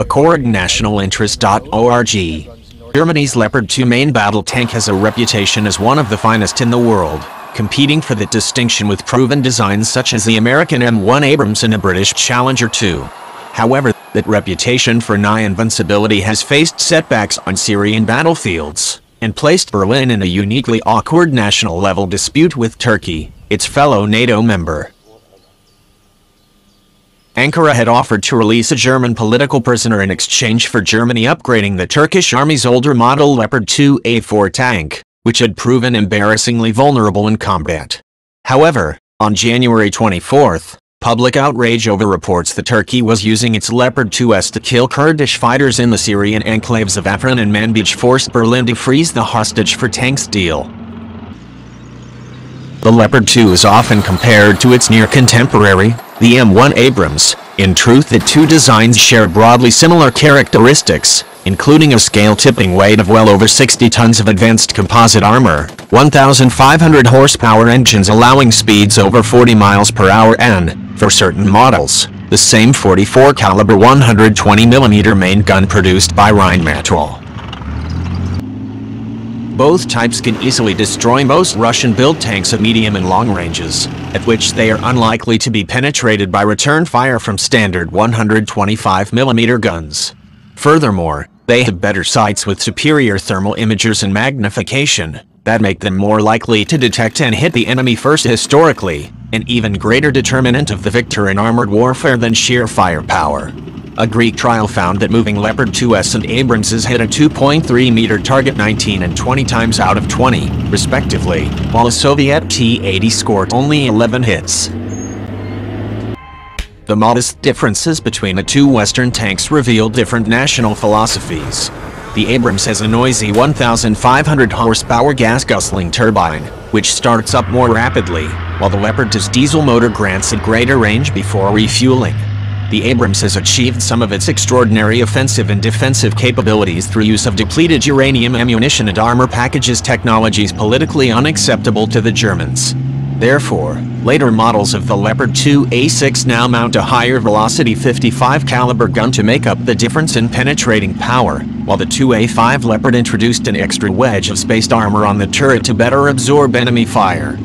According nationalinterest.org, Germany's Leopard 2 main battle tank has a reputation as one of the finest in the world, competing for that distinction with proven designs such as the American M1 Abrams and a British Challenger 2. However, that reputation for nigh invincibility has faced setbacks on Syrian battlefields, and placed Berlin in a uniquely awkward national-level dispute with Turkey, its fellow NATO member. Ankara had offered to release a German political prisoner in exchange for Germany upgrading the Turkish army's older model Leopard 2A4 tank, which had proven embarrassingly vulnerable in combat. However, on January 24th, public outrage over reports that Turkey was using its Leopard 2S to kill Kurdish fighters in the Syrian enclaves of Afrin and Manbij forced Berlin to freeze the hostage for tanks deal. The Leopard 2 is often compared to its near contemporary, the M1 Abrams. In truth the two designs share broadly similar characteristics, including a scale-tipping weight of well over 60 tons of advanced composite armor, 1,500 horsepower engines allowing speeds over 40 miles per hour and, for certain models, the same 44 caliber 120mm main gun produced by Rheinmetall. Both types can easily destroy most Russian-built tanks at medium and long ranges, at which they are unlikely to be penetrated by return fire from standard 125mm guns. Furthermore, they have better sights with superior thermal imagers and magnification that make them more likely to detect and hit the enemy first historically, an even greater determinant of the victor in armored warfare than sheer firepower. A Greek trial found that moving Leopard 2S and Abramses hit a 2.3 meter target 19 and 20 times out of 20, respectively, while a Soviet T-80 scored only 11 hits. The modest differences between the two Western tanks reveal different national philosophies. The Abrams has a noisy 1,500 horsepower gas-guzzling turbine, which starts up more rapidly, while the Leopard's diesel motor grants it greater range before refueling. The Abrams has achieved some of its extraordinary offensive and defensive capabilities through use of depleted uranium ammunition and armor packages technologies politically unacceptable to the Germans. Therefore, later models of the Leopard 2A6 now mount a higher velocity 55 caliber gun to make up the difference in penetrating power, while the 2A5 Leopard introduced an extra wedge of spaced armor on the turret to better absorb enemy fire.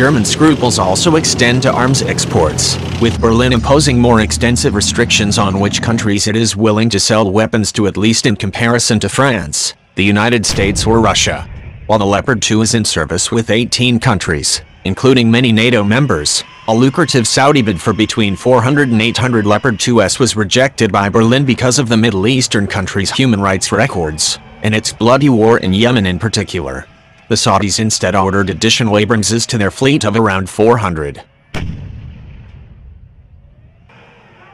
German scruples also extend to arms exports, with Berlin imposing more extensive restrictions on which countries it is willing to sell weapons to at least in comparison to France, the United States or Russia. While the Leopard 2 is in service with 18 countries, including many NATO members, a lucrative Saudi bid for between 400 and 800 Leopard 2S was rejected by Berlin because of the Middle Eastern country's human rights records, and its bloody war in Yemen in particular. The Saudis instead ordered additional Abramses to their fleet of around 400.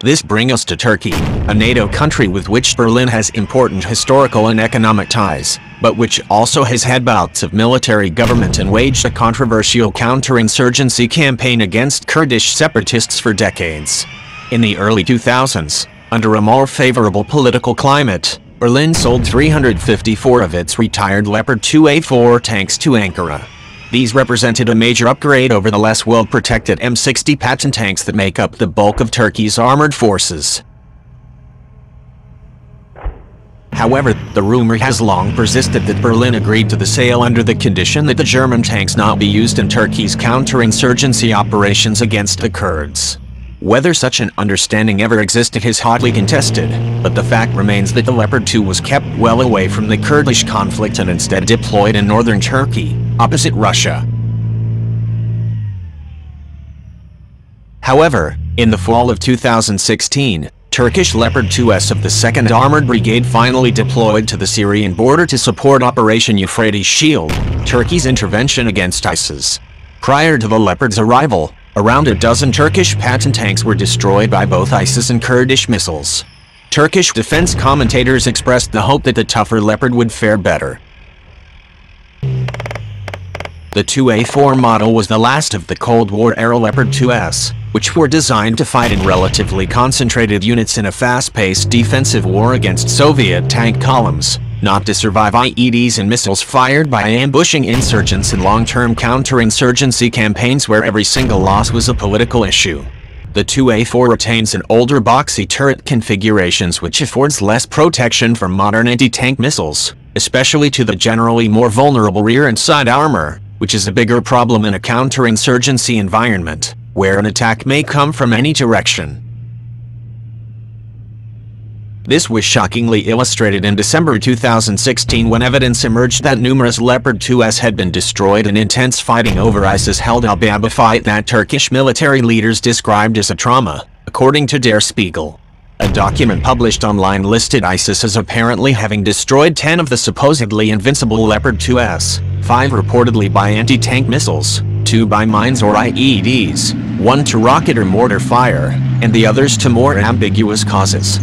This brings us to Turkey, a NATO country with which Berlin has important historical and economic ties, but which also has had bouts of military government and waged a controversial counterinsurgency campaign against Kurdish separatists for decades. In the early 2000s, under a more favorable political climate, Berlin sold 354 of its retired Leopard 2A4 tanks to Ankara. These represented a major upgrade over the less well-protected M60 Patton tanks that make up the bulk of Turkey's armored forces. However, the rumor has long persisted that Berlin agreed to the sale under the condition that the German tanks not be used in Turkey's counterinsurgency operations against the Kurds. Whether such an understanding ever existed is hotly contested, but the fact remains that the Leopard 2 was kept well away from the Kurdish conflict and instead deployed in northern Turkey, opposite Russia. However, in the fall of 2016, Turkish Leopard 2S of the 2nd Armored Brigade finally deployed to the Syrian border to support Operation Euphrates Shield, Turkey's intervention against ISIS. Prior to the Leopard's arrival, Around a dozen Turkish Patton tanks were destroyed by both ISIS and Kurdish missiles. Turkish defense commentators expressed the hope that the tougher Leopard would fare better. The 2A4 model was the last of the Cold War-era Leopard 2S, which were designed to fight in relatively concentrated units in a fast-paced defensive war against Soviet tank columns not to survive IEDs and missiles fired by ambushing insurgents in long-term counterinsurgency campaigns where every single loss was a political issue. The 2A4 retains an older boxy turret configurations which affords less protection from modern anti-tank missiles, especially to the generally more vulnerable rear and side armor, which is a bigger problem in a counterinsurgency environment, where an attack may come from any direction. This was shockingly illustrated in December 2016 when evidence emerged that numerous Leopard 2s had been destroyed in intense fighting over ISIS-held al-Bab fight that Turkish military leaders described as a trauma, according to Der Spiegel. A document published online listed ISIS as apparently having destroyed 10 of the supposedly invincible Leopard 2s, 5 reportedly by anti-tank missiles, 2 by mines or IEDs, 1 to rocket or mortar fire, and the others to more ambiguous causes.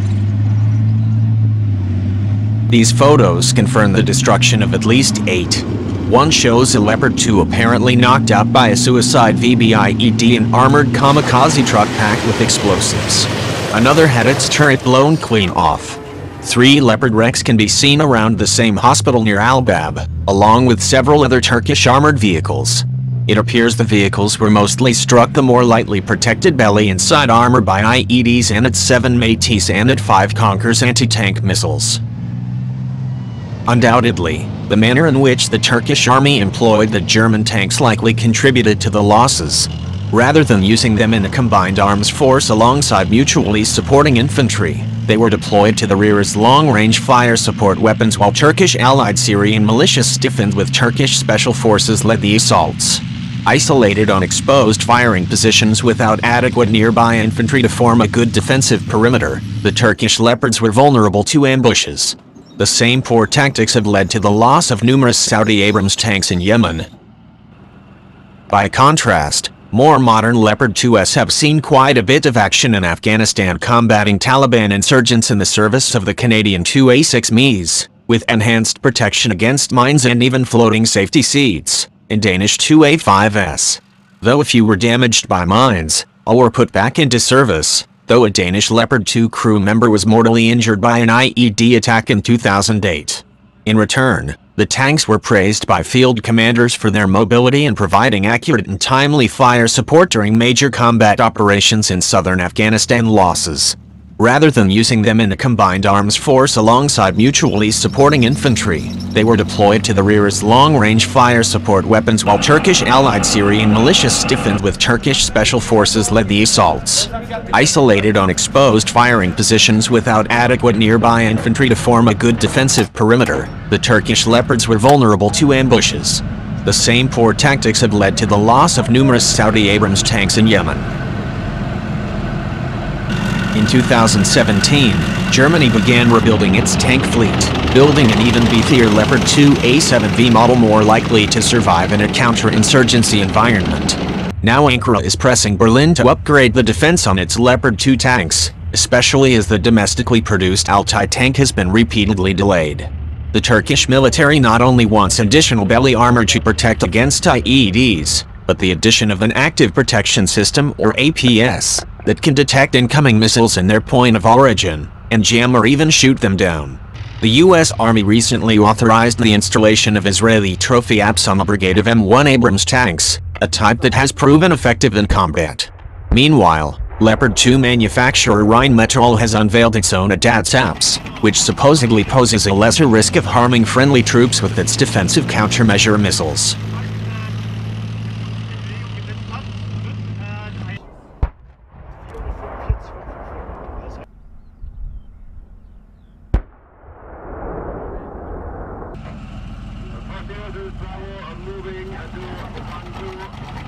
These photos confirm the destruction of at least eight. One shows a Leopard 2 apparently knocked out by a suicide VBIED an armored kamikaze truck packed with explosives. Another had its turret blown clean off. Three Leopard wrecks can be seen around the same hospital near Al-Bab, along with several other Turkish armored vehicles. It appears the vehicles were mostly struck the more lightly protected belly and side armor by IEDs and its 7 Métis and at 5 Konkurs anti-tank missiles. Undoubtedly, the manner in which the Turkish army employed the German tanks likely contributed to the losses. Rather than using them in a combined arms force alongside mutually supporting infantry, they were deployed to the rear as long-range fire support weapons while Turkish allied Syrian militias stiffened with Turkish special forces led the assaults. Isolated on exposed firing positions without adequate nearby infantry to form a good defensive perimeter, the Turkish Leopards were vulnerable to ambushes. The same poor tactics have led to the loss of numerous Saudi Abrams tanks in Yemen. By contrast, more modern Leopard 2s have seen quite a bit of action in Afghanistan combating Taliban insurgents in the service of the Canadian 2A6 with enhanced protection against mines and even floating safety seats, in Danish 2A5s. Though a few were damaged by mines, all were put back into service, though a Danish Leopard 2 crew member was mortally injured by an IED attack in 2008. In return, the tanks were praised by field commanders for their mobility and providing accurate and timely fire support during major combat operations in southern Afghanistan losses rather than using them in a combined arms force alongside mutually supporting infantry. They were deployed to the rear as long-range fire support weapons while Turkish allied Syrian militias stiffened with Turkish special forces led the assaults. Isolated on exposed firing positions without adequate nearby infantry to form a good defensive perimeter, the Turkish Leopards were vulnerable to ambushes. The same poor tactics have led to the loss of numerous Saudi Abrams tanks in Yemen. In 2017, Germany began rebuilding its tank fleet, building an even beefier Leopard 2 A7V model more likely to survive in a counterinsurgency environment. Now Ankara is pressing Berlin to upgrade the defense on its Leopard 2 tanks, especially as the domestically produced Altay tank has been repeatedly delayed. The Turkish military not only wants additional belly armor to protect against IEDs, but the addition of an active protection system or APS that can detect incoming missiles in their point of origin and jam or even shoot them down. The U.S. Army recently authorized the installation of Israeli Trophy APS on a brigade of M1 Abrams tanks, a type that has proven effective in combat. Meanwhile, Leopard 2 manufacturer Rheinmetall has unveiled its own ADATS APS, which supposedly poses a lesser risk of harming friendly troops with its defensive countermeasure missiles. that's Bravo, I'm moving to 1-2.